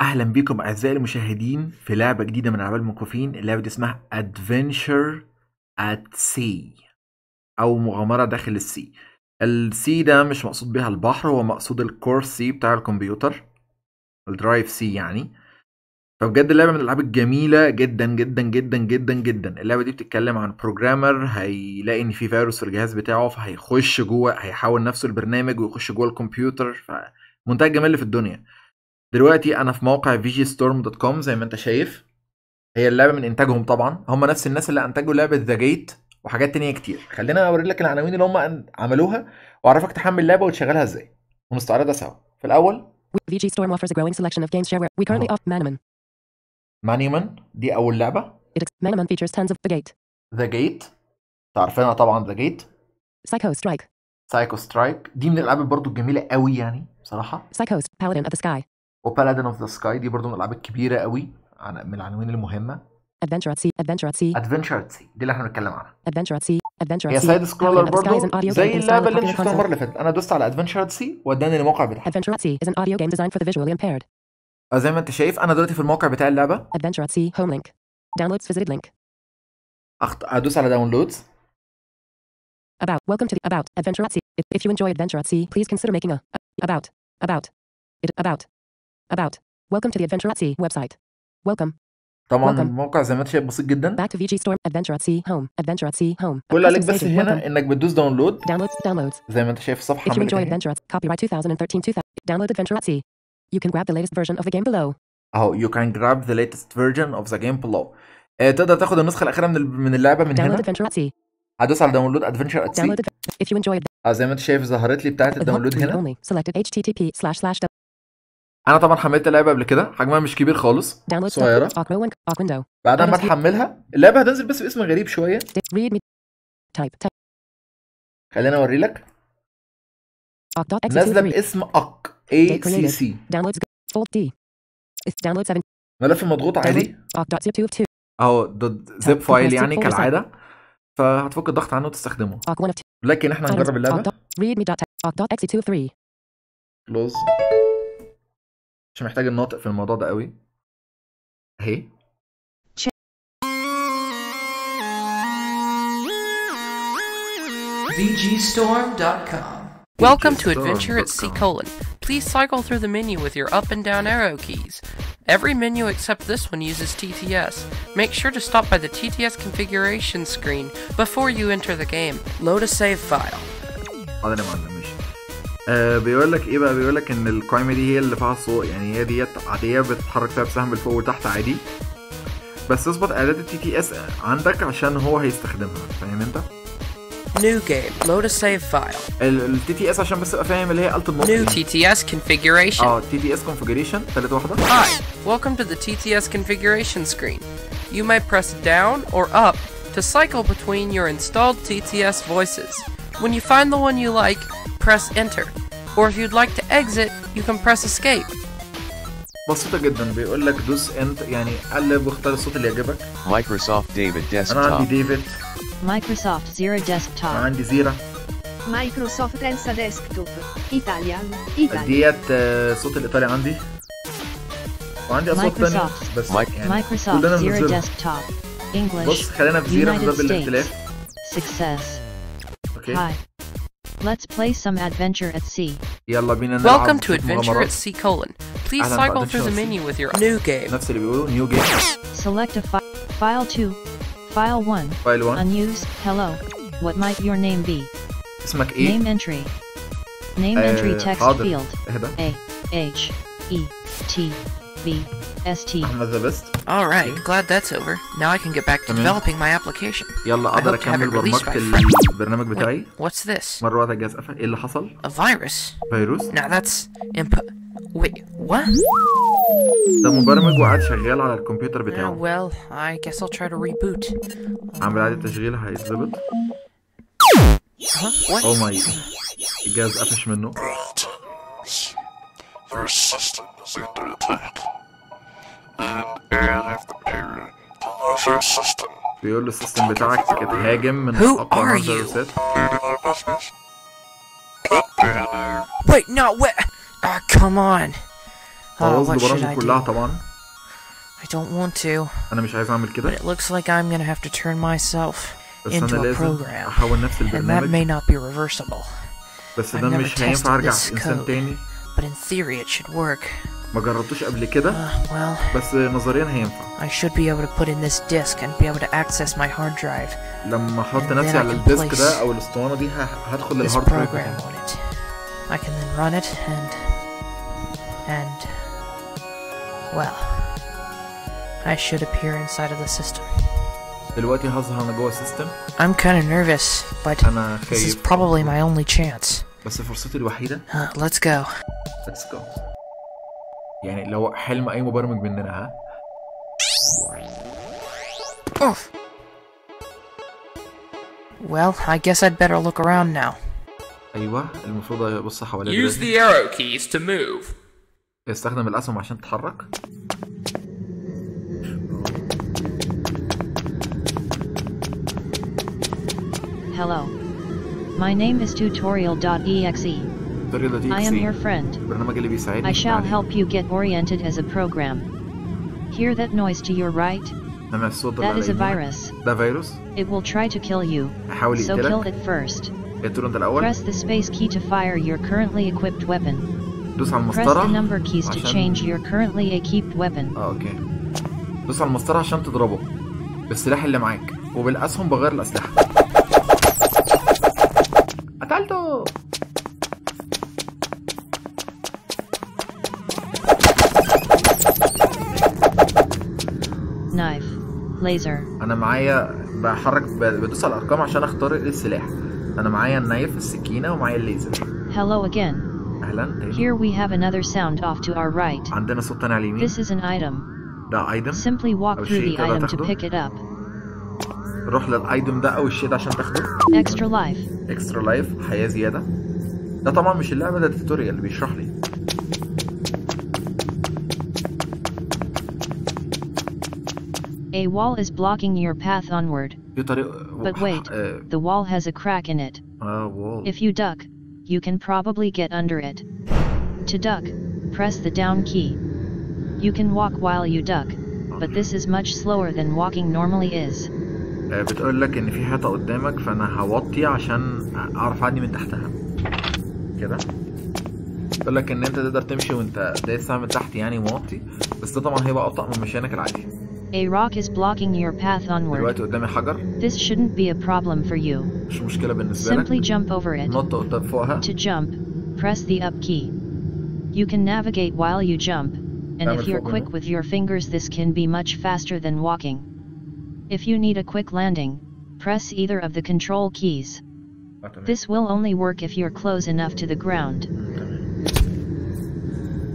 أهلا بكم أعزائي المشاهدين في لعبة جديدة من العاب المكفوفين اللعبه دي اسمها Adventure at C أو مغامرة داخل ال C. ال C ده مش مقصود بيها البحر هو مقصود الكور C بتاع الكمبيوتر ال drive C يعني. فبجد اللعبة من الألعاب الجميلة جدا جدا جدا جدا جدا. اللعبة دي بتتكلم عن programmer هيلاقي إن في فيروس في الجهاز بتاعه فهيخش جوه هيحول نفسه لبرنامج ويخش جوه الكمبيوتر. فمنتهى الجمال اللي في الدنيا. دلوقتي أنا في موقع vgstorm.com زي ما أنت شايف هي اللعبة من إنتاجهم طبعا هم نفس الناس اللي أنتجوا لعبة The Gate وحاجات تانية كتير خلينا أوري لك العناوين اللي هم عملوها وأعرفك تحمل اللعبة وتشغلها إزاي ونستعرضها سوا في الأول VG Storm offers a growing selection of games shareware. We currently offer Manamon. Manamon دي أول لعبة It Manamon features tons of the gate. The Gate عارفينها طبعا The Gate Psycho Strike. Psycho Strike دي من الألعاب برضو الجميلة قوي يعني بصراحة Psychos, Paladin of the Sky. و Paladin of the Sky دي برضه من الالعاب الكبيره قوي من العناوين المهمه Adventure at C Adventure at C Adventure at C دي اللي إحنا بنتكلم عنها Adventure at C Adventure at C يا side scroller برضه زي اللعبه اللي انت شفتها المره اللي فاتت أنا دوست على Adventure at C وداني للموقع بتاعها Adventure at C is an audio game designed for the visually impaired زي ما انت شايف أنا دلوقتي في الموقع بتاع اللعبه Adventure at C home link downloads visited link ادوس على داونلودز about welcome to the about adventure at sea if you enjoy adventure at sea please consider making a about about it about About. Welcome to the Adventure at Sea website. Welcome. طبعا Welcome. الموقع زي ما انت شايف بسيط جدا Back to VG Storm. Adventure at Sea. Home. Adventure at Sea. Home. كل اللي عليك بس. هنا. انك بتدوس داونلود Downloads. Downloads. زي ما انت شايف الصفحه If you enjoy. Adventure at copyright 2013 2000 download Adventure at Sea. You can grab the latest version of the game below. اهو you can grab the latest version of the game below آه، تقدر تاخد النسخه الاخيره من من اللعبه من هنا Download Adventure at C. هدوس على download Adventure at Download C Adve- if you enjoy آه زي ما انت شايف ظهرت لي بتاعه ال download هنا only selected HTTP slash slash أنا طبعا حملت اللعبة قبل كده حجمها مش كبير خالص صغيرة. بعدها ما تحملها اللعبة هتنزل بس باسم غريب شوية. خليني أوري لك نازلة 3. باسم اك اي سي. سي Downloads. Alt D. It's download 7. ملف مضغوط عادي Awk.zip 2 of 2. أهو دوت زيب فايل يعني كالعادة فهتفك الضغط عنه وتستخدمه Awk 1 of 2. لكن إحنا. هنجرب اللعبة Awk. مش محتاج الناطق في الموضوع ده قوي اهي VGStorm.com. Welcome to VGStorm.com. Adventure at Sea Colon. Please cycle through the menu with your up and down arrow keys. Every menu except this one uses TTS. Make sure to stop by the TTS configuration screen before you enter the game. Load a save file. آه بيقول لك إيه بقى بيقول لك إن القائمه دي هي اللي فيها الصوت يعني هي ديت عادية بتتحرك فيها بسهم لفوق وتحت عادي بس اظبط إعداد التي تي اس عندك عشان هو هيستخدمها فاهم أنت New game. Load a save file. التي تي اس عشان بس تبقى فاهم اللي هي الت النقطه New TTS configuration. آه تي تي اس كونفجريشن ثالث واحدة Hi, welcome to the TTS configuration screen. You may press down or up to cycle between your installed TTS voices. When you find the one you like, press enter. Or if you'd like to exit, you can press escape. بسيطه جدا بيقول لك دوس انت يعني قلب واختار الصوت اللي يعجبك Microsoft David انا عندي Desktop. ديفيد Microsoft Zero انا Desktop. عندي زيرا Microsoft Elsa Desktop. Italian. Italy. ديت آه، صوت الايطالي عندي وعندي اصوات تانية Microsoft. بس Mike- يعني Microsoft كلنا Zero بننزلها Desktop. بص English. خلينا في زيرا من United باب States. الاختلاف Success. اوكي Hi. Let's play some adventure at sea. يلا بينا نلعب Welcome to شوف Adventure مغامرات. at Sea Colon. Please أهلاً cycle بأدفنشر through the at Sea. menu with your new game. نفس اللي بيقولوا نيو جيم Select a file. File 2. File 1. فايل 1 Unused. Hello. What might your name be? اسمك ايه؟ Name entry. Name آه، entry text حاضر. field. اهدى A H E T V S T. احمد ذا بيست Alright, glad that's over. Now I can get back to تمام. developing my application. يلا I اقدر hope to have اكمل it released برمجه by Friday. البرنامج بتاعي What's this? مره واحده الجهاز قفل ايه اللي حصل؟ A virus? فيروس Now that's input. Wait, what? ده مبرمج وقاعد شغال على الكمبيوتر Uh, بتاعه well, I guess I'll try to reboot. عامل اعاده تشغيل هيتظبط Huh? What? او ماي الجهاز قفش منه Your system is under attack. بيقول له السيستم بتاعك اتهاجم من Who اقوى are مصدر you? ريسيت our business. Cut banner. Wait, no, wait. Ah, come on. بوظ what لي should برامجي I كلها do? طبعا I don't want to, انا مش عايز اعمل but كده it looks like I'm gonna have to turn myself بس انا into a لازم program. احول نفس And that البرنامج may not be reversible. بس I've ده never مش هينفع tested ارجع this انسان code. تاني But in theory, it should work. ما جربتوش قبل كده Uh, well, بس نظريا هينفع I should be able to put in this disk and be able to access my hard drive. لما أحط نفسي على الديسك ده أو الاسطوانه دي ه- هدخل This للهارد درايف program بتاعي. on it. I can then run it and. and. well. I should appear inside of the system. دلوقتي هظهر أنا جوه السيستم I'm kinda nervous, but أنا this is خايف probably my only chance. بس فرصتي الوحيده Uh, let's go. Let's go يعني لو حلم اي مبرمج مننا ها Oof. Well, I guess I'd better look around now. ايوه المفروض ابص حواليا Use دلوقتي. the arrow keys to move. استخدم الاسهم عشان تتحرك Hello. My name is tutorial.exe. الطريقه دي I am your friend. البرنامج اللي بيساعدني I في shall التعليم. help you get oriented as a program. Hear that noise to your right? سامع الصوت اللي That على is a يمينك؟ virus. ده فيروس It will try to kill you. هيحاول So kill يقتلك it first. اقتله انت الاول Press the space key to fire your currently equipped weapon. دوس على Press the المسطره number keys to عشان- change your currently equipped weapon. اه اوكي دوس على المسطره عشان تضربه بالسلاح اللي معاك وبالاسهم بغير الاسلحه قتلته Laser. أنا معايا بحرك بدوس على الارقام عشان أختار السلاح أنا معايا النايف السكينة ومعايا الليزر Hello again. أهلا تاني Here we have another sound off to our right. عندنا صوت تاني على اليمين This is an item. ده item Simply walk through the item to pick it up. روح لل item ده أو الشيء ده عشان تاخده Extra life. extra life حياة زيادة ده طبعا مش اللعبة ده ال tutorial اللي بيشرح لي A wall is blocking your path onward. But wait, آه the wall has a crack in it. آه، If you duck, you can probably get under it. To duck, press the down key. You can walk while you duck, but this is much slower than walking normally is. آه، بتقول لك ان في حيطه قدامك فانا هوطي عشان اعرف اعدي من تحتها كده بتقول لك ان انت تقدر تمشي وانت دايس من تحت يعني موطي بس ده طبعا هيبقى ابطا من مشيانك العادي A rock is blocking your path onward. دلوقتي قدامي حجر This shouldn't be a problem for you. مش مشكله بالنسبه Simply لك jump over it. نط قدام فوقها To jump, press the up key. You can navigate while you jump, and Damage if you're for quick women. with your fingers, this can be much faster than walking. If you need a quick landing, press either of the control keys. آه، تمام. This will only work if you're close enough to the ground.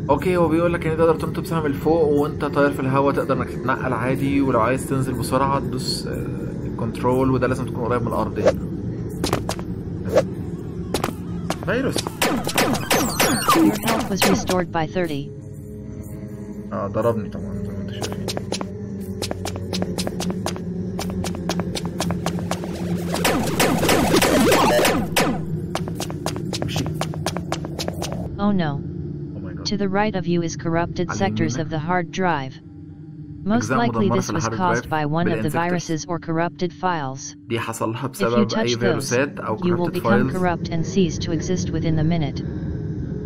أوكي هو بيقول لك إن تقدر تنط بسهم لفوق وأنت طاير في الهواء تقدر إنك تتنقل عادي ولو عايز تنزل بسرعة تدوس كنترول وده لازم تكون قريب من الأرض هنا فيروس Your health was restored by 30. آه ضربني طبعا زي ما أنت شايفين مشي Oh no. Oh my God. To the right of you is corrupted على sectors اليمين. of the hard drive. Most أجزاء likely مدمرة this في was الهارد caused drive by one of the بالinfectors. viruses or corrupted files. دي حصل لها If you بسبب touch اي those, فيروسات او you will corrupted become files corrupt and cease to exist within the minute.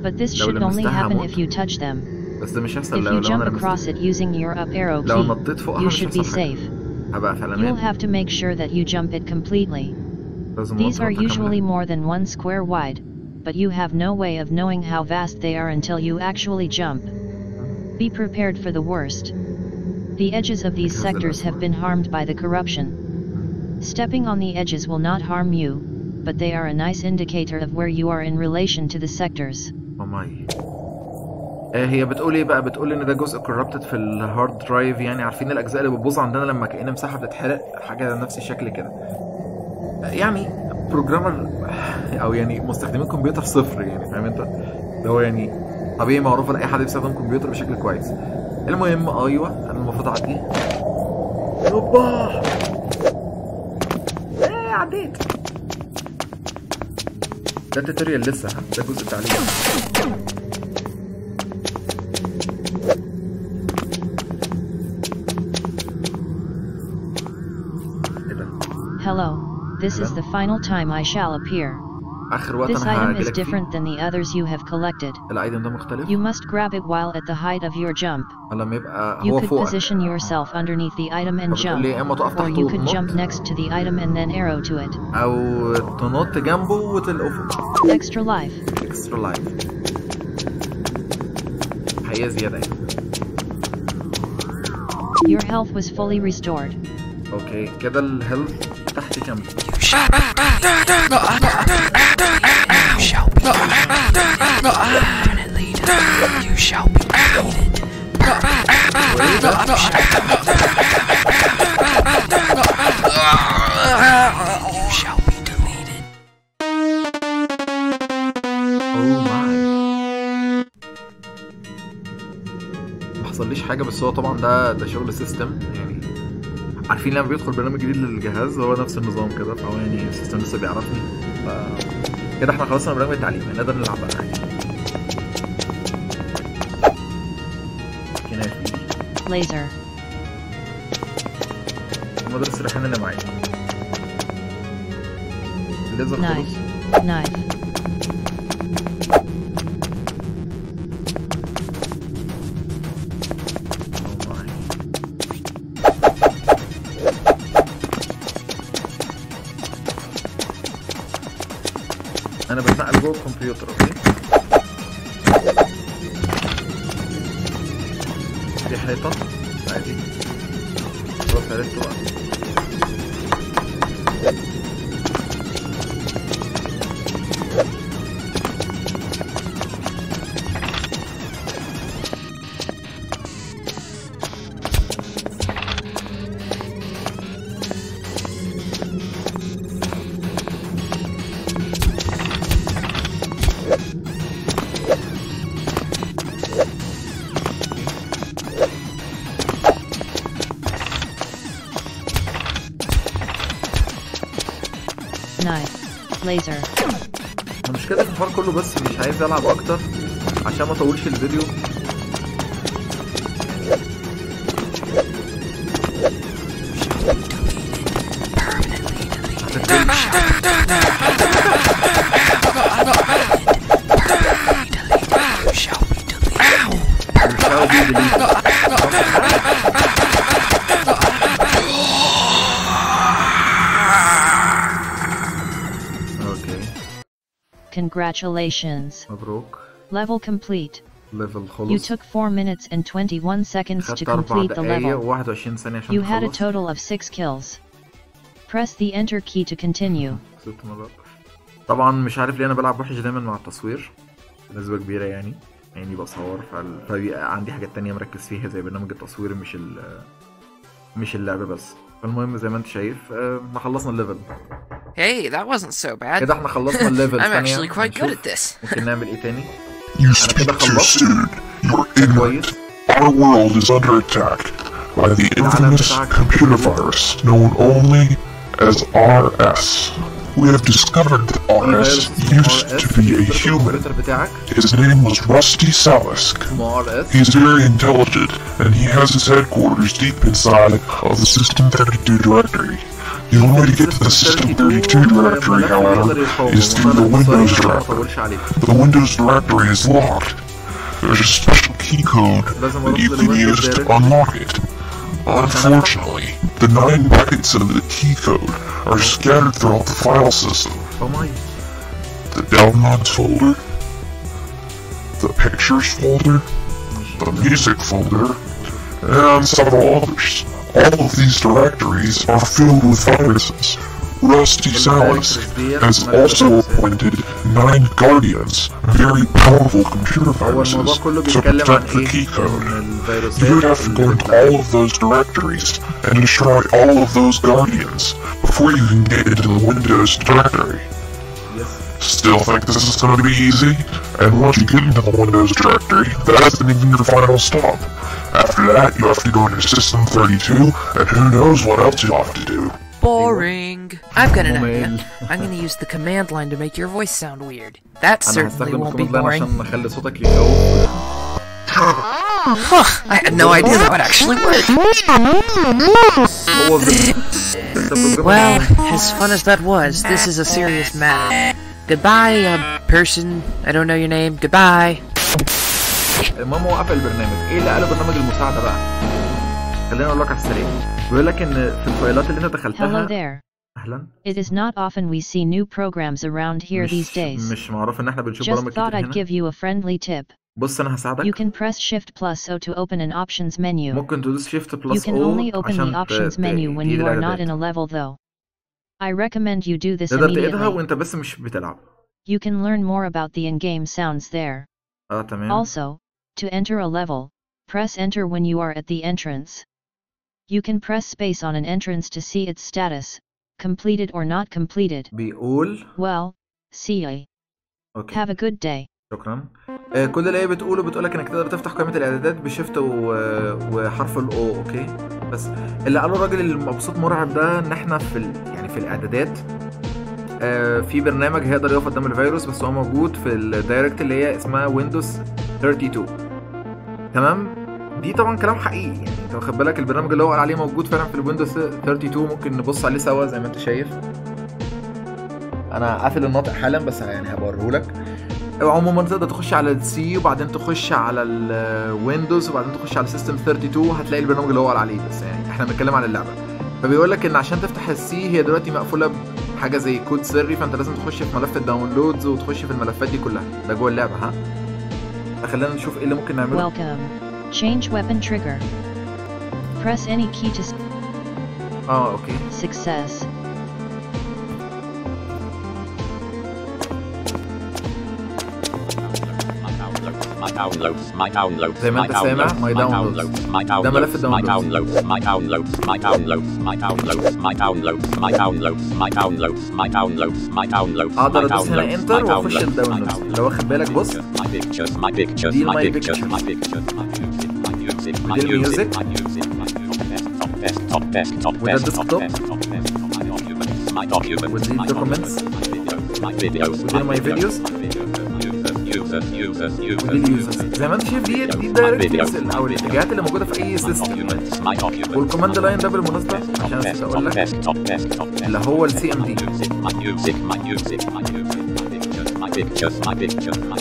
But this لو should only لمستها happen هموت. if you touch them. بس ده مش هيحصل If لو you لو انا jump across لمست it using your up arrow لو key, نطيت فوقها you مش should be هيحصل حاجة. safe. هبقى في You'll الامان have to make sure that you jump it completely. لازم These نط are نطة usually كاملة. more than one square wide, but you have no way of knowing how vast they are until you actually jump. Be prepared for the worst. The edges of these Because the sectors last have one. been harmed by the corruption. Stepping on the edges will not harm you, but they are a nice indicator of where you are in relation to the sectors. ماماي آه هي بتقول ايه بقى بتقول ان ده جزء كوربتد في الهارد درايف يعني عارفين الاجزاء اللي بتبوظ عندنا لما كأن مساحه بتتحرق حاجه نفس الشكل كده آه، يعني بروجرامر يعني، أو يعني مستخدمين كمبيوتر صفر يعني فاهم أنت؟ اللي هو يعني طبيعي معروف لاي حد بيستخدم كمبيوتر بشكل كويس. المهم أيوه أنا المفروض اعدي أوبا! إيه عديت. ده التوتوريال لسه ده جزء التعليمي إيه Hello, this is the final time I shall appear. اخر وقت This انا item is هاجيلك فيه different than the others you have collected. الايتم ده مختلف You must grab it while at the height of your jump. لما يبقى You هو could فوق position yourself underneath the item and طب بتقول jump. لي يا اما تقف Or تحته you could jump وتنط next to the item and then arrow to it. او تنط جنبه وتلقفه Extra life. اكسترا لايف حقيقة زيادة يعني Your health was fully restored. اوكي كده الهيلث تحت كام You حاجة بس هو طبعا ده ده شغل سيستم يعني عارفين لما بيدخل برنامج جديد للجهاز هو نفس النظام كده فهو يعني السيستم لسه بيعرفني. ف كده إحنا خلصنا برنامج التعليم نقدر نلعب بقى. Laser. المدرس الريحان اللي معايا الليزر خلص. Knife. دي حيطة. عادي خلاص عرفت بقى Knife. Laser. المشكلة في الحوار كله بس مش عايز ألعب أكتر عشان ما أطولش الفيديو Congratulations. مبروك Level complete. You خلص took 4 minutes and 21 seconds to complete the level. و21 ثانية عشان You had a total of 6 kills. Press the enter key to continue. طبعا مش عارف ليه أنا بلعب وحش دايما مع التصوير بنسبة كبيرة يعني يعني بصور فال- فبيبقى عندي حاجات تانية مركز فيها زي برنامج التصوير مش ال مش اللعبة بس فالمهم زي ما أنت شايف آه، إحنا خلصنا الليفل Hey, that wasn't so bad. كده احنا خلصنا الليفل I'm ثانية actually quite good هنشوف at this. ممكن نعمل ايه تاني You أنا كده speak too خلصت soon. You're ignorant. كويس Our world is under attack by the infamous computer virus known only as RS. We have discovered that RS used to be a human. الكمبيوتر بتاعك His name was Rusty Salisk. اسمه ار اس He's very intelligent, and he has his headquarters deep inside of the System 32 directory. The only way to get to the System 32 directory, however, is through the Windows directory. The Windows directory is locked. There's a special key code that you can use to unlock it. Unfortunately, the nine bytes of the key code are scattered throughout the file system. The downloads folder, the pictures folder, the music folder, and several others. All of these directories are filled with viruses. Rusty Salisk has also appointed nine guardians, very powerful computer viruses, to protect the key code. You would have to go into all of those directories and destroy all of those guardians before you can get into the Windows directory. Still think this is going to be easy? And once you get into the Windows directory, that is the end of your final stop. After that, you have to go into System 32, and who knows what else you have to do. Boring. I've got an idea. I'm gonna use the command line to make your voice sound weird. That certainly won't be boring. Huh, I had no idea that would actually work. well, as fun as that was, this is a serious matter. Goodbye, uh, person. I don't know your name. Goodbye. المهم هو قفل البرنامج إيه اللي قاله برنامج المساعده بقى خلينا أقول لك على السريع بيقول لك ان في الفايلات اللي انت Hello دخلتها there. أهلا It is not often we see new programs around here مش these days. مش معروف ان إحنا بنشوف Just برامج thought كتير I'd هنا give you a friendly tip. بص أنا You هساعدك can press Shift plus O to open an options menu. ممكن تدوس شيفت You بلس can أو only open the options menu when you are not in a level though. I recommend you do this تقدر تقيدها immediately. وانت بس مش بتلعب You can learn more about the in-game sounds there. آه تمام Also, to enter a level, press enter when you are at the entrance. You can press space on an entrance to see its status, completed or not completed. بيقول Well, see ya. أوكي Have a good day. شكرا آه، كل اللي هي بتقوله بتقولك إنك تقدر تفتح قائمة الإعدادات بشيفت و... وحرف ال O okay بس اللي قاله الراجل المبسوط مرعب ده إن إحنا في ال... يعني في الإعدادات آه، في برنامج هيقدر يقف قدام الفيروس بس هو موجود في ال direct اللي هي اسمها ويندوز 32 تمام؟ دي طبعا كلام حقيقي. يعني انت واخد بالك البرنامج اللي هو قال عليه موجود فعلا في الويندوز 32 ممكن نبص عليه سوا زي ما انت شايف. أنا قافل الناطق حالا بس يعني هبوريهولك عموما تقدر تخش على ال C وبعدين تخش على الويندوز وبعدين تخش على system 32 هتلاقي البرنامج اللي هو قال عليه. بس يعني إحنا بنتكلم عن اللعبة. فبيقول لك إن عشان تفتح ال C هي دلوقتي مقفولة بحاجة زي كود سري. فأنت لازم تخش في ملف ال downloads وتخش في الملفات دي كلها. ده جوه اللعبة ها؟ خلينا نشوف ايه اللي ممكن نعمله Welcome. Change weapon trigger. Press any key to s- اه اوكي success. downloads, my downloads, زي ما my انت سامع downloads, my my downloads. downloads, my ده ملف downloads, my الداونلودز. downloads, my downloads, my downloads, my downloads, my downloads, my downloads, my downloads, my downloads, my downloads, اقدر my ادوس هنا downloads, انتر my واخش downloads, الداونلودز my لو واخد بالك بص My pictures, my pictures, دي my my pictures, pictures. my pictures, my music, my music, my ودي music, الميوزك. my music, my top best, top best, top وده best, top الديسكتوب. best, top best, my documents, my documents, ودي my الدوكيومنتس. documents, my videos, ودي my my videos. my videos, زي ما انت شايف دي دي ال directories أو الاتجاهات اللي موجودة في أي system وال command line ده بالمناسبة عشان نسيت أقول لك. اللي هو ال CMD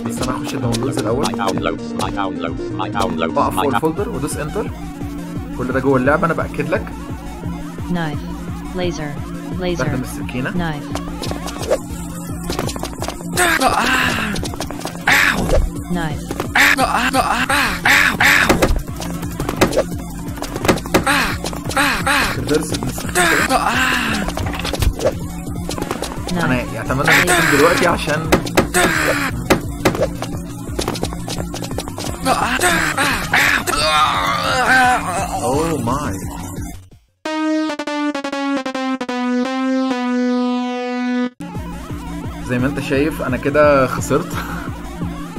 بس أنا اخش ال downloads الأول. بقف فوق ال folder وادوس enter كل ده جوه اللعبة أنا بأكد لك. Knife. Laser. Laser. بستخدم السكينة. Knife. كده أنا اتمنى ان دلوقتي عشان oh my زي ما انت شايف أنا كده خسرت.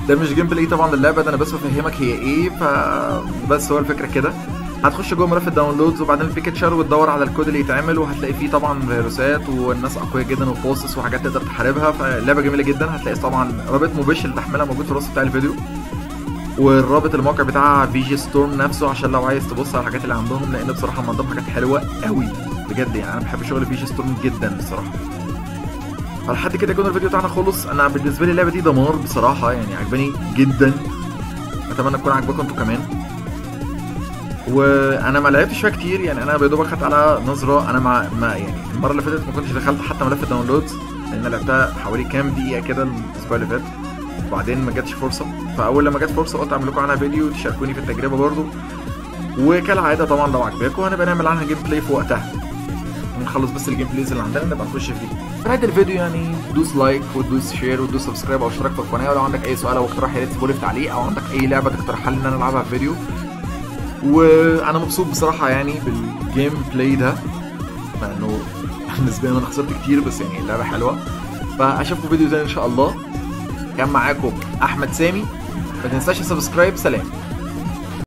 ده مش gameplay طبعا للعبة ده أنا بس بفهمك هي إيه فبس هو الفكرة كده. هتخش جوه ملف ال downloads وبعدين ال picture وتدور على الكود اللي يتعمل وهتلاقي فيه طبعا فيروسات والناس أقوياء جدا و bosses وحاجات تقدر تحاربها. فاللعبه جميلة جدا هتلاقي طبعا رابط مباشر لتحميلها موجود في الوصف بتاع الفيديو. والرابط الموقع بتاع VGStorm نفسه عشان لو عايز تبص على الحاجات اللي عندهم لأن بصراحة هم عندهم حاجات حلوة قوي. بجد يعني أنا بحب شغل VGStorm جدا بصراحة. فلحد كده يكون الفيديو بتاعنا خلص. أنا بالنسبة لي اللعبة دي دمار بصراحة يعني عجباني جدا. أتمنى تكون عجبكم أنتوا كمان. وأنا ما لعبتش فيها كتير يعني أنا دوبك خدت على نظرة. أنا مع ما يعني المرة اللي فاتت ما كنتش دخلت حتى ملف ال downloads لأن أنا لعبتها حوالي كام دقيقة كده الأسبوع اللي فات. وبعدين ما جاتش فرصة. فأول لما جت فرصة قلت أعمل لكم عنها فيديو تشاركوني في التجربة برضو. وكالعادة طبعا لو عجباكم هنبقى نعمل عنها gameplay في وقتها. نخلص بس ال gameplays اللي عندنا نبقى نخش في نهاية الفيديو يعني دوس like وتدوس share وتدوس subscribe أو اشتراك في القناة. ولو عندك أي سؤال أو اقتراح يا ريت تسيبولي في تعليق أو عندك أي لعبة تقترحها لي ان أنا العبها في فيديو. وأنا مبسوط بصراحة يعني بال gameplay ده. مع انه بالنسبة لي أنا خسرت كتير بس يعني اللعبة حلوة. فأشوفكم فيديو تاني إن شاء الله. كان معاكم أحمد سامي. ما تنساش السبسكرايب. سلام.